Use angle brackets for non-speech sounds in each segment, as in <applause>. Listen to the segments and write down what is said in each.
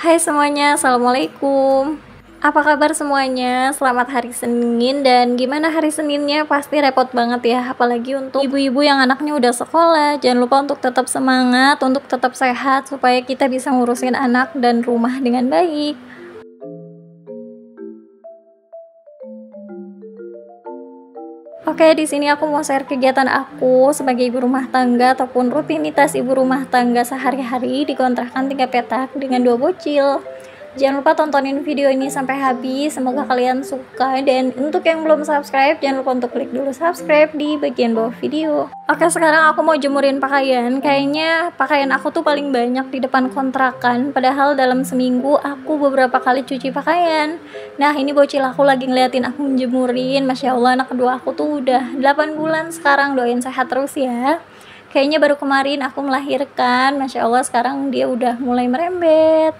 Hai semuanya, Assalamualaikum Apa kabar semuanya? Selamat hari Senin Dan gimana hari Seninnya? Pasti repot banget ya Apalagi untuk ibu-ibu yang anaknya udah sekolah Jangan lupa untuk tetap semangat Untuk tetap sehat Supaya kita bisa ngurusin anak dan rumah dengan baik Oke, di sini aku mau share kegiatan aku sebagai ibu rumah tangga ataupun rutinitas ibu rumah tangga sehari-hari di kontrakan tiga petak dengan dua bocil. Jangan lupa tontonin video ini sampai habis. Semoga kalian suka dan untuk yang belum subscribe jangan lupa untuk klik dulu subscribe di bagian bawah video. Oke, sekarang aku mau jemurin pakaian. Kayaknya pakaian aku tuh paling banyak di depan kontrakan. Padahal dalam seminggu aku beberapa kali cuci pakaian. Nah, ini bocil aku lagi ngeliatin aku jemurin. Masya Allah, anak kedua aku tuh udah 8 bulan sekarang. Doain sehat terus ya kayaknya baru kemarin aku melahirkan masya allah sekarang dia udah mulai merembet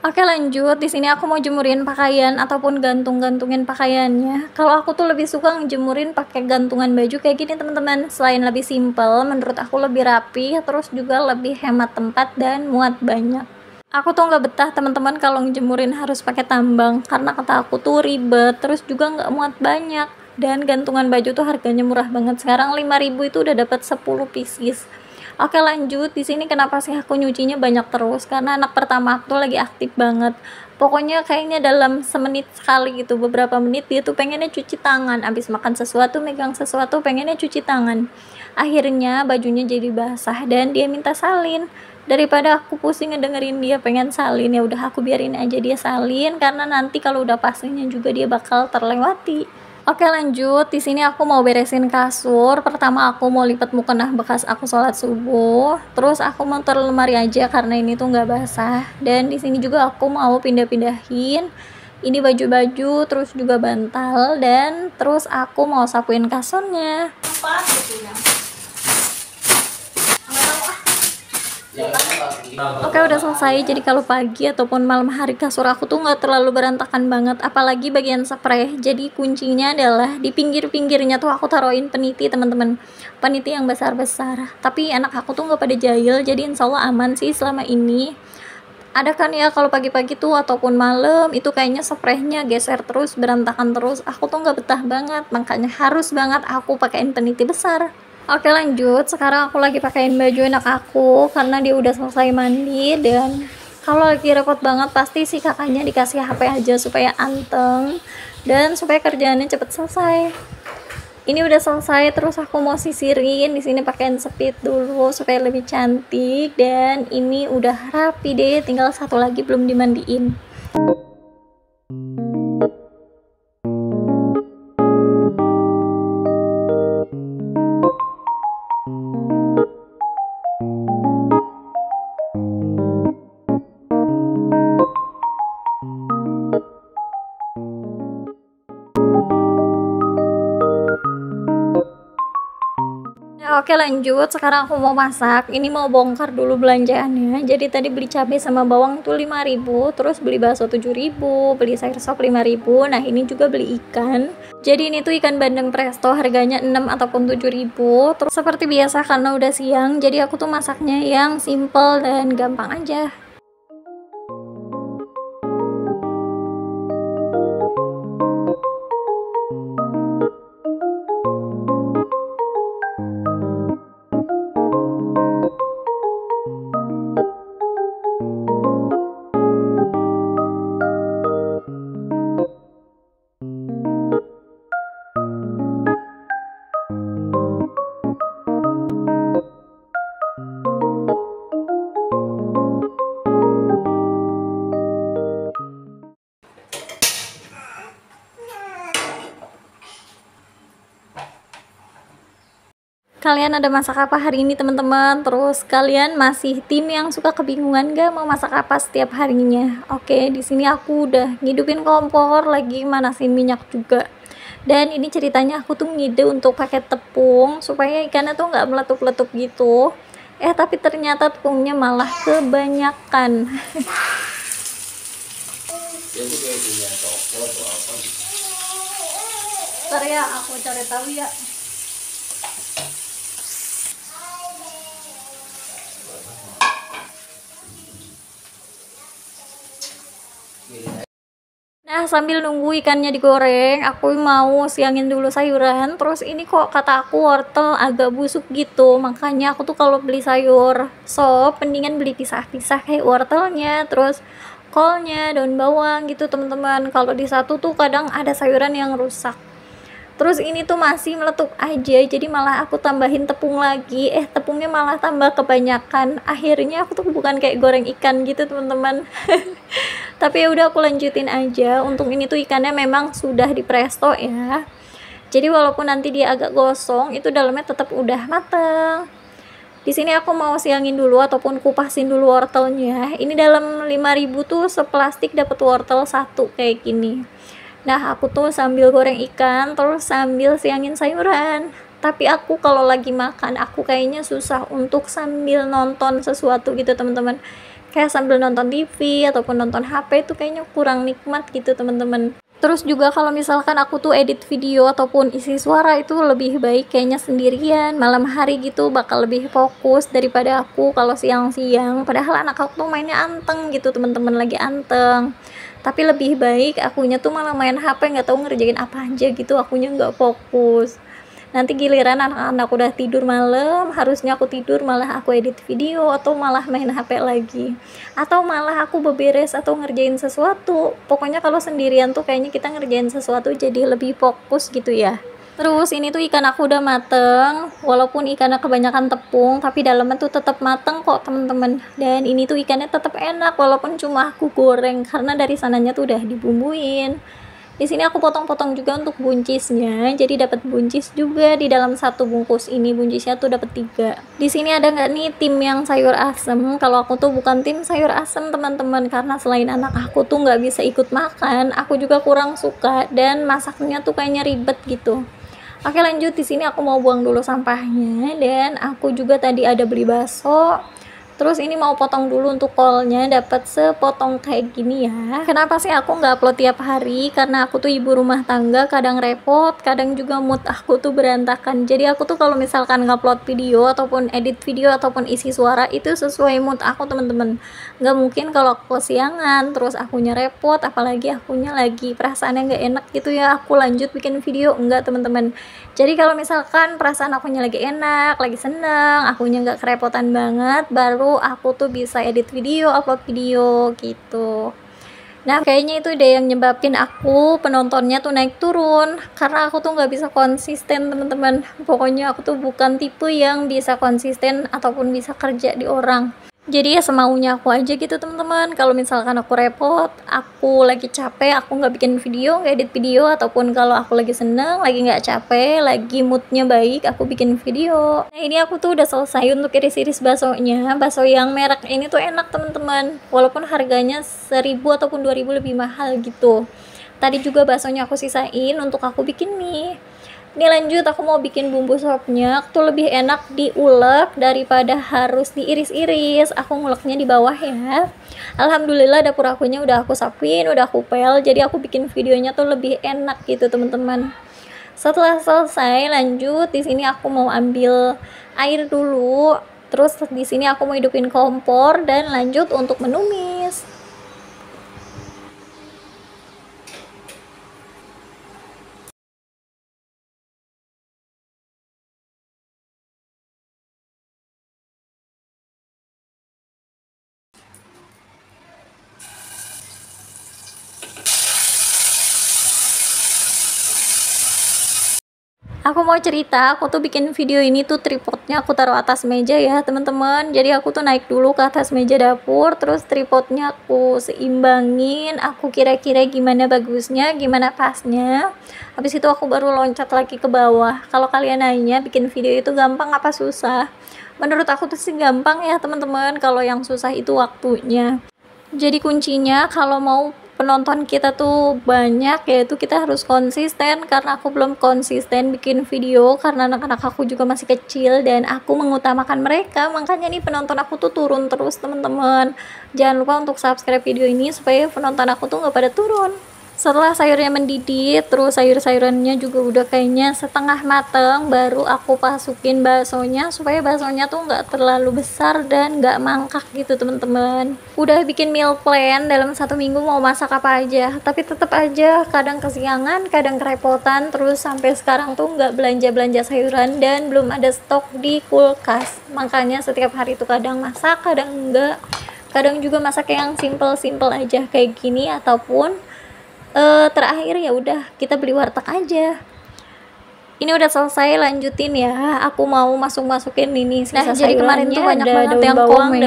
Oke lanjut, di sini aku mau jemurin pakaian ataupun gantung-gantungin pakaiannya. Kalau aku tuh lebih suka ngejemurin pakai gantungan baju kayak gini teman-teman. Selain lebih simple, menurut aku lebih rapi, terus juga lebih hemat tempat dan muat banyak. Aku tuh nggak betah teman-teman kalau ngejemurin harus pakai tambang karena kata aku tuh ribet, terus juga nggak muat banyak. Dan gantungan baju tuh harganya murah banget. Sekarang 5000 itu udah dapat 10 pieces. Oke lanjut, di sini kenapa sih aku nyucinya banyak terus? Karena anak pertama aku lagi aktif banget. Pokoknya kayaknya dalam semenit sekali gitu, beberapa menit dia tuh pengennya cuci tangan. Abis makan sesuatu, megang sesuatu, pengennya cuci tangan. Akhirnya bajunya jadi basah dan dia minta salin. Daripada aku pusing ngedengerin dia pengen salin, ya udah aku biarin aja dia salin karena nanti kalau udah pastinya juga dia bakal terlewati. Oke lanjut, di sini aku mau beresin kasur. Pertama aku mau lipat mukena bekas aku sholat subuh. Terus aku mau taruh lemari aja karena ini tuh nggak basah. Dan di sini juga aku mau pindah-pindahin. Ini baju-baju, terus juga bantal, dan terus aku mau sapuin kasurnya. Apa Oke udah selesai. Jadi kalau pagi ataupun malam hari kasur aku tuh nggak terlalu berantakan banget apalagi bagian spray. Jadi kuncinya adalah di pinggir-pinggirnya tuh aku taruhin peniti teman-teman. Peniti yang besar-besar. Tapi anak aku tuh nggak pada jahil jadi insya Allah aman sih selama ini. Ada kan ya kalau pagi-pagi tuh ataupun malam itu kayaknya spraynya geser terus berantakan terus. Aku tuh nggak betah banget makanya harus banget aku pakein peniti besar Oke lanjut, sekarang aku lagi pakaiin baju anak aku karena dia udah selesai mandi dan kalau lagi repot banget pasti si kakaknya dikasih HP aja supaya anteng dan supaya kerjaannya cepet selesai. Ini udah selesai terus aku mau sisirin di sini pakaiin speed dulu supaya lebih cantik dan ini udah rapi deh tinggal satu lagi belum dimandiin. Oke lanjut, sekarang aku mau masak. Ini mau bongkar dulu belanjaannya. Jadi tadi beli cabai sama bawang tuh 5000, terus beli bakso 7000, beli sayur sop 5000. Nah, ini juga beli ikan. Jadi ini tuh ikan bandeng presto harganya 6 ataupun 7000. Terus seperti biasa karena udah siang, jadi aku tuh masaknya yang simple dan gampang aja. Kalian ada masak apa hari ini teman-teman? Terus kalian masih tim yang suka kebingungan gak mau masak apa setiap harinya? Oke di sini aku udah ngidupin kompor lagi manasin minyak juga. Dan ini ceritanya aku tuh ngide untuk pakai tepung supaya ikannya tuh nggak meletup-letup gitu. Eh tapi ternyata tepungnya malah kebanyakan. Ntar ya aku cari tahu ya Nah, sambil nunggu ikannya digoreng, aku mau siangin dulu sayuran. Terus ini kok kata aku wortel agak busuk gitu. Makanya aku tuh kalau beli sayur sop, mendingan beli pisah-pisah kayak wortelnya, terus kolnya, daun bawang gitu, teman-teman. Kalau di satu tuh kadang ada sayuran yang rusak. Terus ini tuh masih meletup aja, jadi malah aku tambahin tepung lagi. Eh, tepungnya malah tambah kebanyakan. Akhirnya aku tuh bukan kayak goreng ikan gitu, teman-teman. <laughs> tapi ya udah aku lanjutin aja. Untuk ini tuh ikannya memang sudah di presto ya. Jadi walaupun nanti dia agak gosong itu dalamnya tetap udah mateng. Di sini aku mau siangin dulu ataupun kupasin dulu wortelnya. Ini dalam 5000 tuh seplastik dapat wortel satu kayak gini. Nah aku tuh sambil goreng ikan terus sambil siangin sayuran. Tapi aku kalau lagi makan aku kayaknya susah untuk sambil nonton sesuatu gitu teman-teman kayak sambil nonton TV ataupun nonton HP itu kayaknya kurang nikmat gitu teman-teman. Terus juga kalau misalkan aku tuh edit video ataupun isi suara itu lebih baik kayaknya sendirian malam hari gitu bakal lebih fokus daripada aku kalau siang-siang. Padahal anak aku tuh mainnya anteng gitu teman-teman lagi anteng. Tapi lebih baik akunya tuh malah main HP nggak tahu ngerjain apa aja gitu akunya nggak fokus nanti giliran anak-anak udah tidur malam harusnya aku tidur malah aku edit video atau malah main HP lagi atau malah aku beberes atau ngerjain sesuatu pokoknya kalau sendirian tuh kayaknya kita ngerjain sesuatu jadi lebih fokus gitu ya Terus ini tuh ikan aku udah mateng, walaupun ikannya kebanyakan tepung, tapi dalamnya tuh tetap mateng kok temen-temen. Dan ini tuh ikannya tetap enak, walaupun cuma aku goreng karena dari sananya tuh udah dibumbuin. Di sini aku potong-potong juga untuk buncisnya, jadi dapat buncis juga di dalam satu bungkus ini buncisnya tuh dapat tiga. Di sini ada nggak nih tim yang sayur asem? Kalau aku tuh bukan tim sayur asem teman-teman, karena selain anak aku tuh nggak bisa ikut makan, aku juga kurang suka dan masaknya tuh kayaknya ribet gitu. Oke lanjut di sini aku mau buang dulu sampahnya dan aku juga tadi ada beli bakso terus ini mau potong dulu untuk kolnya dapat sepotong kayak gini ya. Kenapa sih aku nggak upload tiap hari? Karena aku tuh ibu rumah tangga kadang repot kadang juga mood aku tuh berantakan. Jadi aku tuh kalau misalkan ngupload video ataupun edit video ataupun isi suara itu sesuai mood aku teman-teman. Nggak mungkin kalau aku siangan terus akunya repot apalagi akunya lagi perasaannya nggak enak gitu ya. Aku lanjut bikin video enggak teman-teman. Jadi kalau misalkan perasaan akunya lagi enak lagi seneng akunya nggak kerepotan banget baru aku tuh bisa edit video upload video gitu. Nah kayaknya itu deh yang nyebabin aku penontonnya tuh naik turun. Karena aku tuh nggak bisa konsisten teman-teman. Pokoknya aku tuh bukan tipe yang bisa konsisten ataupun bisa kerja di orang jadi ya semaunya aku aja gitu teman-teman. Kalau misalkan aku repot aku lagi capek aku nggak bikin video nggak edit video ataupun kalau aku lagi seneng lagi nggak capek lagi moodnya baik aku bikin video. Nah ini aku tuh udah selesai untuk iris-iris baksonya. Bakso yang merek ini tuh enak teman-teman. Walaupun harganya 1000 ataupun 2000 lebih mahal gitu. Tadi juga baksonya aku sisain untuk aku bikin mie ini lanjut. Aku mau bikin bumbu sopnya tuh lebih enak diulek daripada harus diiris-iris. Aku nguleknya di bawah ya. Alhamdulillah dapur akunya udah aku sapin udah aku pel. Jadi aku bikin videonya tuh lebih enak gitu teman-teman. Setelah selesai lanjut. Di sini aku mau ambil air dulu. Terus di sini aku mau hidupin kompor. Dan lanjut untuk menumis aku mau cerita aku tuh bikin video ini tuh tripodnya aku taruh atas meja ya teman-teman. Jadi aku tuh naik dulu ke atas meja dapur terus tripodnya aku seimbangin. Aku kira-kira gimana bagusnya gimana pasnya. Habis itu aku baru loncat lagi ke bawah. Kalau kalian nanya bikin video itu gampang apa susah? Menurut aku tuh sih gampang ya teman-teman kalau yang susah itu waktunya. Jadi kuncinya kalau mau penonton kita tuh banyak yaitu kita harus konsisten. Karena aku belum konsisten bikin video karena anak-anak aku juga masih kecil dan aku mengutamakan mereka. Makanya nih penonton aku tuh turun terus teman-teman. Jangan lupa untuk subscribe video ini supaya penonton aku tuh nggak pada turun setelah sayurnya mendidih terus sayur-sayurannya juga udah kayaknya setengah mateng baru aku masukin baksonya supaya baksonya tuh nggak terlalu besar dan nggak mangkak gitu teman-teman. Udah bikin meal plan dalam satu minggu mau masak apa aja. Tapi tetap aja kadang kesiangan kadang kerepotan terus sampai sekarang tuh nggak belanja-belanja sayuran dan belum ada stok di kulkas. Makanya setiap hari tuh kadang masak kadang enggak kadang juga masak yang simple-simple aja kayak gini ataupun uh, terakhir ya udah kita beli warteg aja. Ini udah selesai lanjutin ya. Aku mau masuk masukin ini sisa nah, jadi kemarin tuh banyak banget yang komen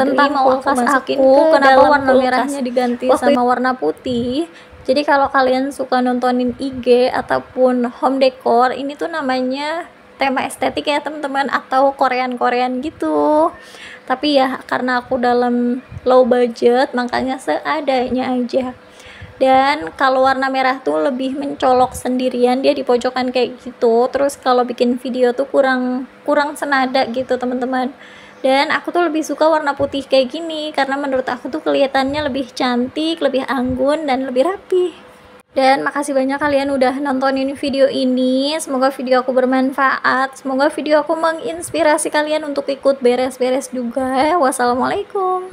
tentang kulkas aku, aku kenapa warna kulkas. merahnya diganti Waktu sama warna putih? Jadi kalau kalian suka nontonin IG ataupun home decor ini tuh namanya tema estetik ya teman-teman atau Korean-Korean gitu. Tapi ya karena aku dalam low budget makanya seadanya aja dan kalau warna merah tuh lebih mencolok sendirian dia di pojokan kayak gitu. Terus kalau bikin video tuh kurang kurang senada gitu teman-teman. Dan aku tuh lebih suka warna putih kayak gini karena menurut aku tuh kelihatannya lebih cantik lebih anggun dan lebih rapi dan makasih banyak kalian udah nontonin video ini. Semoga video aku bermanfaat. Semoga video aku menginspirasi kalian untuk ikut beres-beres juga. Wassalamualaikum